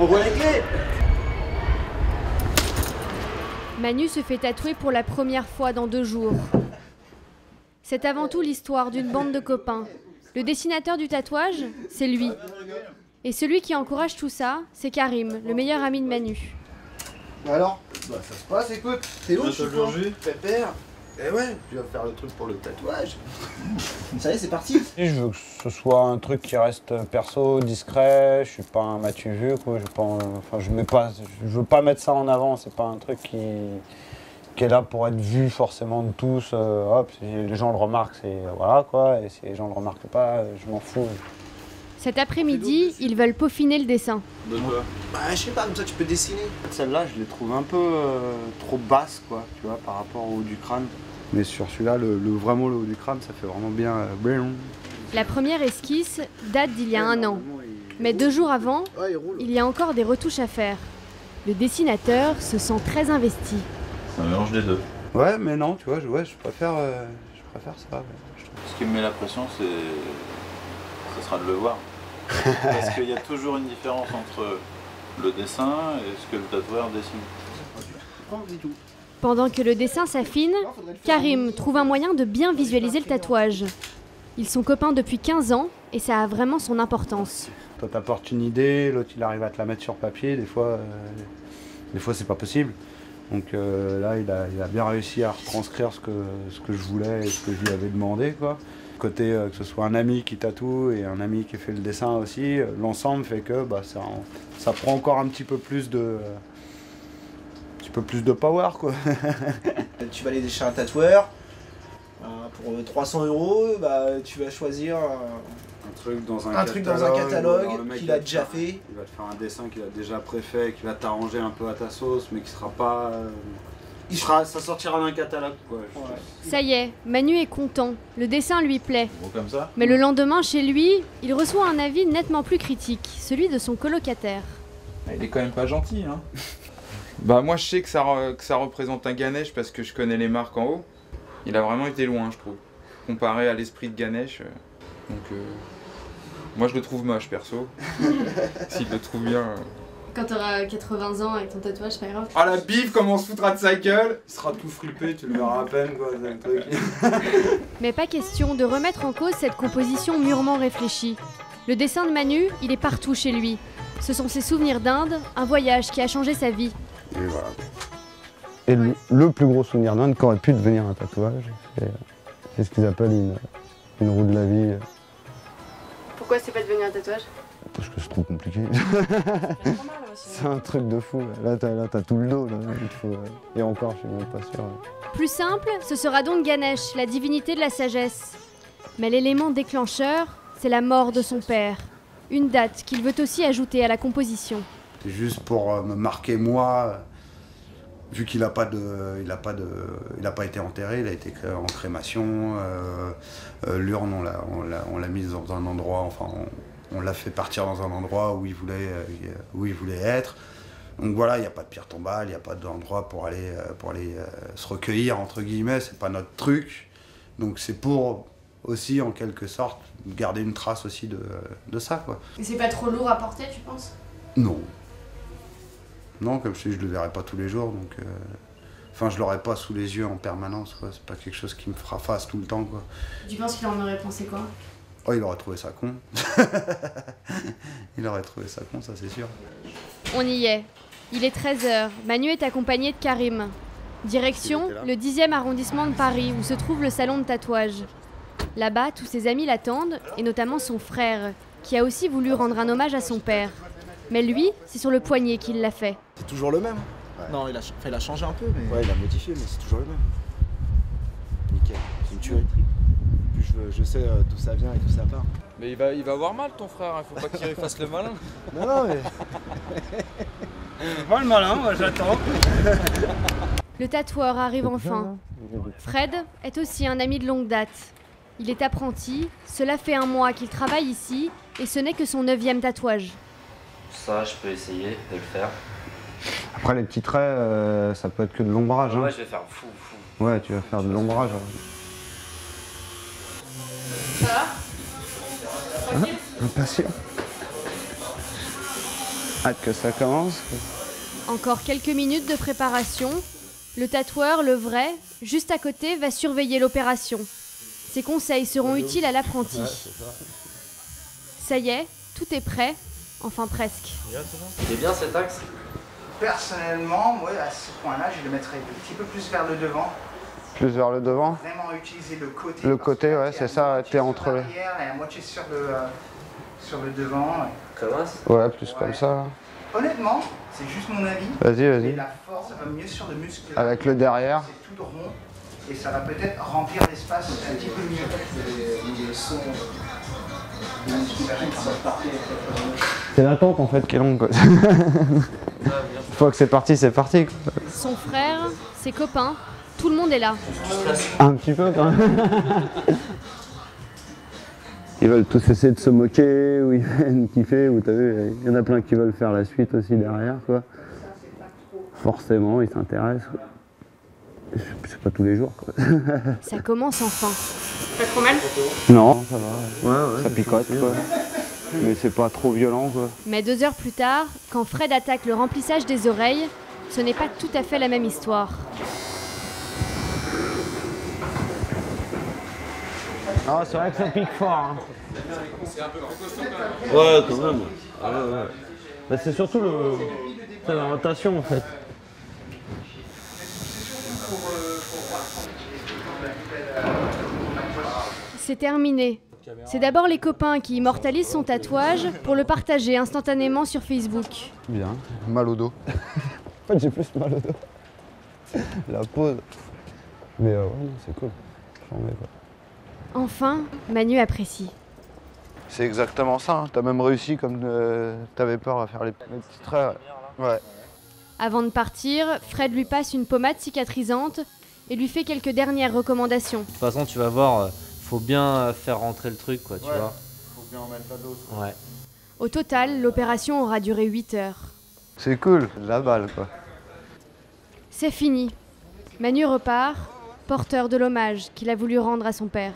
Envoie les clés Manu se fait tatouer pour la première fois dans deux jours. C'est avant tout l'histoire d'une bande de copains. Le dessinateur du tatouage, c'est lui. Et celui qui encourage tout ça, c'est Karim, le meilleur ami de Manu. Alors Bah ça se passe, écoute. T'es où Pépère? Eh ouais, tu vas faire le truc pour le tatouage. Ça y est, c'est parti. Je veux que ce soit un truc qui reste perso, discret. Je suis pas un Mathieu Vu, quoi. Je, pas, enfin, je mets pas, je veux pas mettre ça en avant. C'est pas un truc qui, qui est là pour être vu forcément de tous. euh, hop, si les gens le remarquent, c'est voilà quoi. Et si les gens le remarquent pas, je m'en fous. Cet après-midi, ils veulent peaufiner le dessin. De quoi Bah je sais pas, comme ça tu peux dessiner. Celle-là, je les trouve un peu euh, trop basse, quoi, tu vois, par rapport au haut du crâne. Mais sur celui-là, le, le- vraiment le haut du crâne, ça fait vraiment bien. euh. La première esquisse date d'il y a un an. Mais deux jours avant, Ouais, il y a encore des retouches à faire. Le dessinateur se sent très investi. C'est un mélange des deux. Ouais, mais non, tu vois, je, ouais, je préfère, euh, je préfère ça. ouais, je trouve. Ce qui me met la pression, c'est. Ce sera de le voir. Parce qu'il y a toujours une différence entre le dessin et ce que le tatoueur dessine? Pendant que le dessin s'affine, Karim trouve un moyen de bien visualiser le tatouage. Ils sont copains depuis 15 ans et ça a vraiment son importance. Toi, t'apportes une idée, l'autre, il arrive à te la mettre sur papier. Des fois, euh, des fois, c'est pas possible. Donc euh, là, il a, bien réussi à retranscrire ce que, je voulais et ce que je lui avais demandé, quoi. Côté euh, que ce soit un ami qui tatoue et un ami qui fait le dessin aussi, euh, l'ensemble fait que bah, ça, prend encore un petit peu plus de, un petit peu plus de power, quoi. Tu vas aller chez un tatoueur. Euh, Pour euh, 300 euros, bah, tu vas choisir euh, Un truc dans un, un truc dans un catalogue qu'il a déjà fait. Il va te faire un dessin qu'il a déjà préfet, qui va t'arranger un peu à ta sauce, mais qui sera pas. euh, il sera, ça sortira d'un catalogue, quoi. Ça y est, Manu est content, le dessin lui plaît. Comme ça Mais le lendemain, chez lui, il reçoit un avis nettement plus critique, celui de son colocataire. Ah, Il est quand même pas gentil, hein. bah moi je sais que ça, que ça représente un Ganesh parce que je connais les marques en haut. Il a vraiment été loin, je trouve. Comparé à l'esprit de Ganesh. euh, Donc euh, moi je le trouve moche perso. S'il le trouve bien. euh. Quand t'auras 80 ans avec ton tatouage, c'est pas grave. Ah la bif, comment on se foutra de sa gueule Il sera tout fripé, tu le verras à peine, quoi. c'est un truc. Mais pas question de remettre en cause cette composition mûrement réfléchie. Le dessin de Manu, il est partout chez lui. Ce sont ses souvenirs d'Inde, un voyage qui a changé sa vie. Et voilà. Et le, le plus gros souvenir d'Inde qui aurait pu devenir un tatouage, c'est ce qu'ils appellent une, une roue de la vie, Pourquoi c'est pas devenu un tatouage? Parce que c'est trop compliqué. c'est un truc de fou. Là, t'as tout le dos. Là. Il faut, euh, Et encore, je suis même pas sûr. Plus simple, ce sera donc Ganesh, la divinité de la sagesse. Mais l'élément déclencheur, c'est la mort de son père. Une date qu'il veut aussi ajouter à la composition. C'est juste pour euh, me marquer moi, vu qu'il n'a pas de, il a pas de, il a pas été enterré, il a été en crémation. euh, euh, L'urne, on l'a, on l'a, mise dans un endroit, enfin, on, on l'a fait partir dans un endroit où il voulait, euh, où il voulait être. Donc voilà, il n'y a pas de pierre tombale, il n'y a pas d'endroit pour aller, euh, pour aller euh, se recueillir entre guillemets. C'est pas notre truc. Donc c'est pour aussi en quelque sorte garder une trace aussi de, de ça quoi. Et c'est pas trop lourd à porter, tu penses? Non. Non, comme je dis, je le verrai pas tous les jours, donc. euh, Enfin, je l'aurai pas sous les yeux en permanence, quoi. C'est pas quelque chose qui me fera face tout le temps, quoi. Tu penses qu'il en aurait pensé quoi? Oh, il aurait trouvé ça con. il aurait trouvé ça con, ça c'est sûr. On y est. Il est 13h. Manu est accompagné de Karim. Direction le 10e arrondissement de Paris, où se trouve le salon de tatouage. Là-bas, tous ses amis l'attendent, et notamment son frère, qui a aussi voulu rendre un hommage à son père. Mais lui, c'est sur le poignet qu'il l'a fait. C'est toujours le même. Non, il a, ch- enfin, il a changé un peu, mais. Ouais, il a modifié, mais c'est toujours le même. Nickel, c'est une tuerie. Puis je, je sais euh, d'où ça vient et d'où ça part. Mais il va, il va avoir mal ton frère, il faut pas qu'il fasse le malin. Non, non, mais. Pas le malin, moi j'attends. Le tatoueur arrive enfin. Fred est aussi un ami de longue date. Il est apprenti, cela fait un mois qu'il travaille ici, et ce n'est que son neuvième tatouage. Ça, je peux essayer de le faire. Après, les petits traits, euh, ça peut être que de l'ombrage. hein. Ouais, je vais faire fou, fou. Ouais, tu vas faire de l'ombrage. hein. Hein Impatient. Hâte que ça commence. Encore quelques minutes de préparation. Le tatoueur, le vrai, juste à côté, va surveiller l'opération. Ses conseils seront utiles à l'apprenti. Ça y est, tout est prêt, enfin presque. C'est bien cet axe Personnellement, moi, à ce point-là, je le mettrais un petit peu plus vers le devant. Plus vers le devant Vraiment utiliser le côté. Le côté, ouais, c'est ça, t'es entre les. Et à moitié sur le, euh, sur le devant. Comment Ouais, plus comme ça. Honnêtement, c'est juste mon avis. Vas-y, vas-y. La force va mieux sur le muscle. Avec le derrière. C'est tout rond. Et ça va peut-être remplir l'espace un petit peu mieux. C'est l'attente en fait qui est longue. Quoi. Une fois que c'est parti, c'est parti. Quoi. Son frère, ses copains, tout le monde est là. Un petit peu quand même. Ils veulent tous essayer de se moquer, ou ils viennent kiffer, ou t'as vu, il y en a plein qui veulent faire la suite aussi derrière, quoi. Forcément, ils s'intéressent. C'est pas tous les jours, quoi. Ça commence enfin. Pas trop mal Non, ça va. Ouais, ouais, ça picote, quoi. Mais c'est pas trop violent, quoi. Mais deux heures plus tard, quand Fred attaque le remplissage des oreilles, ce n'est pas tout à fait la même histoire. Ah, c'est vrai que ça pique fort. Hein. C'est un peu costaud Ouais, quand même. Ah, ouais, ouais. Bah, c'est surtout le... la rotation en fait. C'est terminé. C'est d'abord les copains qui immortalisent son tatouage pour le partager instantanément sur Facebook. Bien, mal au dos. en fait, j'ai plus mal au dos. La pause. Mais euh, ouais, c'est cool. J'en mets quoi. Enfin, Manu apprécie. C'est exactement ça, hein. t'as même réussi comme euh, t'avais peur à faire les, les petits traits. Ouais. Avant de partir, Fred lui passe une pommade cicatrisante et lui fait quelques dernières recommandations. De toute façon, tu vas voir, faut bien faire rentrer le truc, quoi, tu Ouais. vois. Faut bien en mettre la dose. Ouais. Au total, l'opération aura duré 8 heures. C'est cool, la balle quoi. C'est fini. Manu repart, porteur de l'hommage qu'il a voulu rendre à son père.